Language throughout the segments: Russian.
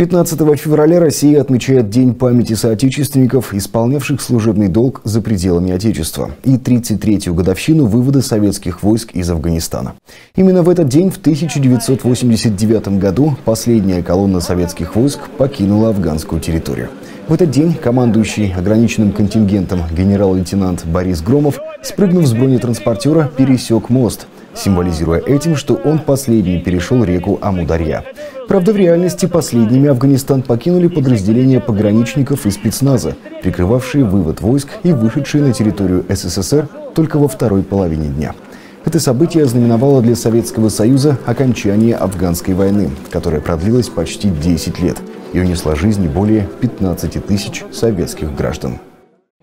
15 февраля Россия отмечает День памяти соотечественников, исполнявших служебный долг за пределами Отечества, и 33-ю годовщину вывода советских войск из Афганистана. Именно в этот день, в 1989 году, последняя колонна советских войск покинула афганскую территорию. В этот день командующий ограниченным контингентом генерал-лейтенант Борис Громов, спрыгнув с бронетранспортера, пересек мост – символизируя этим, что он последний перешел реку Амударья. Правда, в реальности последними Афганистан покинули подразделения пограничников и спецназа, прикрывавшие вывод войск и вышедшие на территорию СССР только во второй половине дня. Это событие ознаменовало для Советского Союза окончание афганской войны, которая продлилась почти 10 лет и унесла жизни более 15 тысяч советских граждан.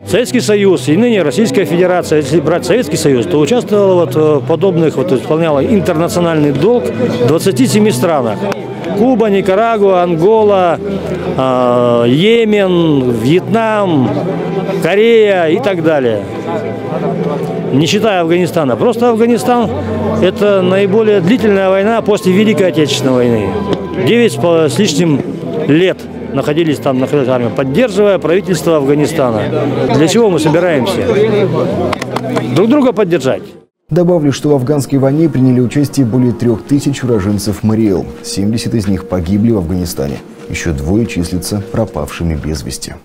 Советский Союз и ныне Российская Федерация, если брать Советский Союз, то участвовала вот в подобных, вот исполняла интернациональный долг в 27 странах. Куба, Никарагуа, Ангола, э, Йемен, Вьетнам, Корея и так далее. Не считая Афганистана. Просто Афганистан – это наиболее длительная война после Великой Отечественной войны. Девять с лишним лет – находились там, находилась армия, поддерживая правительство Афганистана. Для чего мы собираемся? Друг друга поддержать. Добавлю, что в афганской войне приняли участие более трех тысяч уроженцев Мариэл. 70 из них погибли в Афганистане. Еще двое числятся пропавшими без вести.